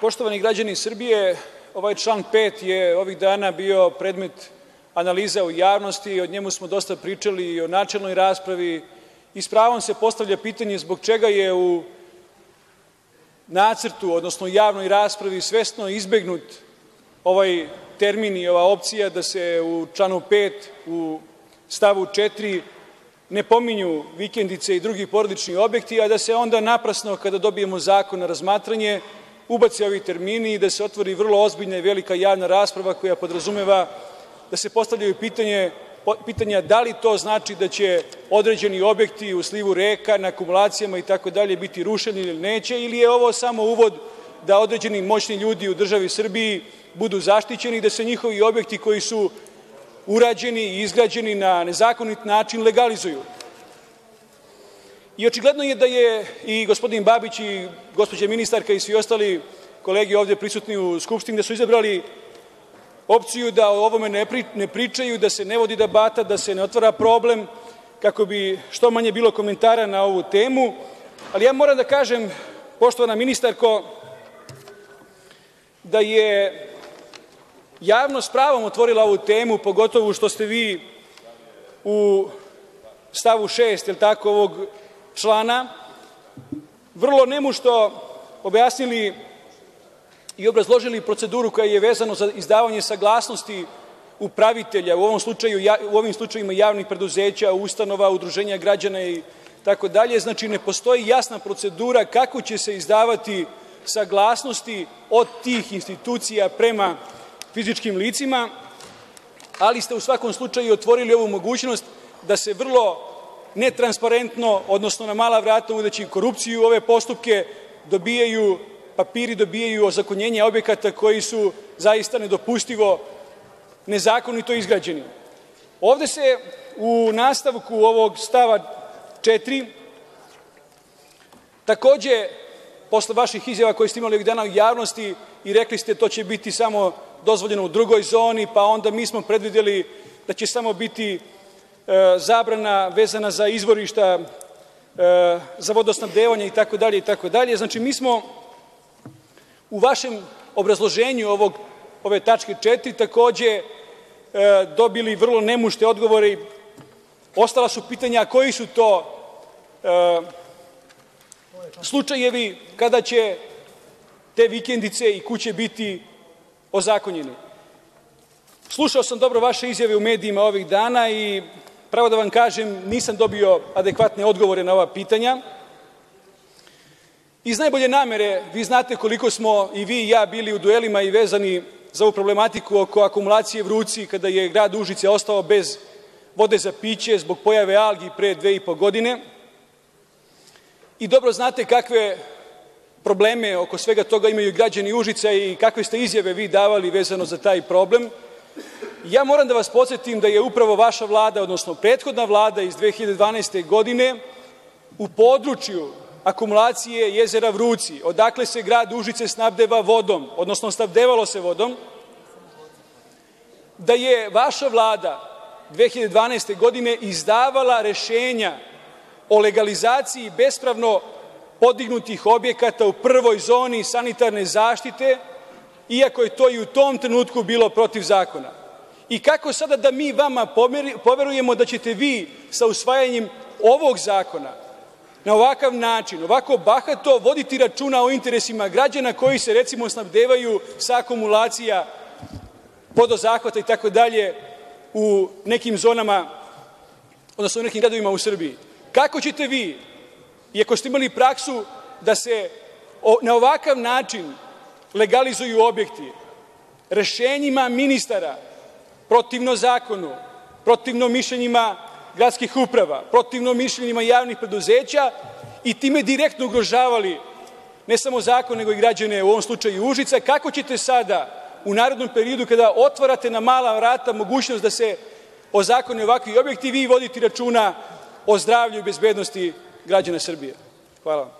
Poštovani građani Srbije, ovaj član 5. je ovih dana bio predmet analize u javnosti, o njemu smo dosta pričali i u načelnoj raspravi i s pravom se postavlja pitanje zbog čega je u nacrtu, odnosno javnoj raspravi svesno izbegnut ovaj termin i ova opcija da se u članu 5. u stavu 4. ne pominju vikendice i drugi porodični objekti, a da se onda naprasno, kada dobijemo zakon na razmatranje, ubace ovi termini i da se otvori vrlo ozbiljna i velika javna rasprava koja podrazumeva da se postavljaju pitanja da li to znači da će određeni objekti u slivu reka, na akumulacijama itd. biti rušeni ili neće, ili je ovo samo uvod da određeni moćni ljudi u državi Srbiji budu zaštićeni i da se njihovi objekti koji su urađeni i izgrađeni na nezakonit način legalizuju. Očigledno je da je i gospodin Babić i gospođa ministarka i svi ostali kolege ovde prisutni u Skupštini da su izabrali opciju da o ovome ne pričaju, da se ne vodi debata, da se ne otvara problem, kako bi što manje bilo komentara na ovu temu, ali ja moram da kažem, poštovana ministarko, da je javnost pravom otvorila ovu temu, pogotovo što ste vi u stavu 6. ovog člana vrlo nemušto objasnili i obrazložili proceduru koja je vezana za izdavanje saglasnosti upravitelja, u ovim slučajevima javnih preduzeća, ustanova, udruženja građana itd. Znači, ne postoji jasna procedura kako će se izdavati saglasnosti od tih institucija prema fizičkim licima, ali ste u svakom slučaju otvorili ovu mogućnost da se vrlo netransparentno, odnosno na mala vrata uvodeći korupciju u ove postupke, dobijaju papiri, dobijaju ozakonjenja objekata koji su zaista nedopustivo nezakonito izgrađeni. Ovde se u nastavku ovog stava 4. takođe, posle vaših izjava koje ste imali ovih dana u javnosti i rekli ste to će biti samo dozvoljeno u drugoj zoni, pa onda mi smo predvideli da će samo biti zabrana vezana za izvorišta, za vodosnabdevanje itd. itd. Znači, mi smo u vašem obrazloženju ove tačke 4. takođe dobili vrlo nemušte odgovore. Ostala su pitanja koji su to slučajevi kada će te vikendice i kuće biti ozakonjene. Slušao sam dobro vaše izjave u medijima ovih dana i pravo da vam kažem nisam dobio adekvatne odgovore na ova pitanja. Iz najbolje namere, vi znate koliko smo i vi i ja bili u duelima i vezani za ovu problematiku oko akumulacije Vruci kada je grad Užice ostao bez vode za piće zbog pojave algi pre dve i po godine i dobro znate kakve probleme oko svega toga imaju građani Užica i kakve ste izjave vi davali vezano za taj problem. Ja moram da vas podsetim da je upravo vaša Vlada, odnosno prethodna Vlada iz 2012. godine u području akumulacije jezera Vruci, odakle se grad Užice snabdeva vodom, odnosno snabdevalo se vodom, da je vaša Vlada 2012. godine izdavala rešenja o legalizaciji bespravno podignutih objekata u prvoj zoni sanitarne zaštite, iako je to i u tom trenutku bilo protiv zakona. I kako sada da mi vama poverujemo da ćete vi sa usvajanjem ovog zakona na ovakav način, ovako bahato voditi računa o interesima građana koji se, recimo, snabdevaju sa akumulacija vodozahvata itd. u nekim zonama, odnosno u nekim gradovima u Srbiji? Kako ćete vi, iako ste imali praksu da se na ovakav način legalizuju objekti, rešenjima ministara, protivno zakonu, protivno mišljenjima gradskih uprava, protivno mišljenjima javnih preduzeća i time direktno ugrožavali ne samo zakon, nego i građane, u ovom slučaju Užica, kako ćete sada u narednom periodu, kada otvarate na mala vrata mogućnost da se ozakone ovakvi objekti, vi voditi računa o zdravlju i bezbednosti građana Srbije? Hvala.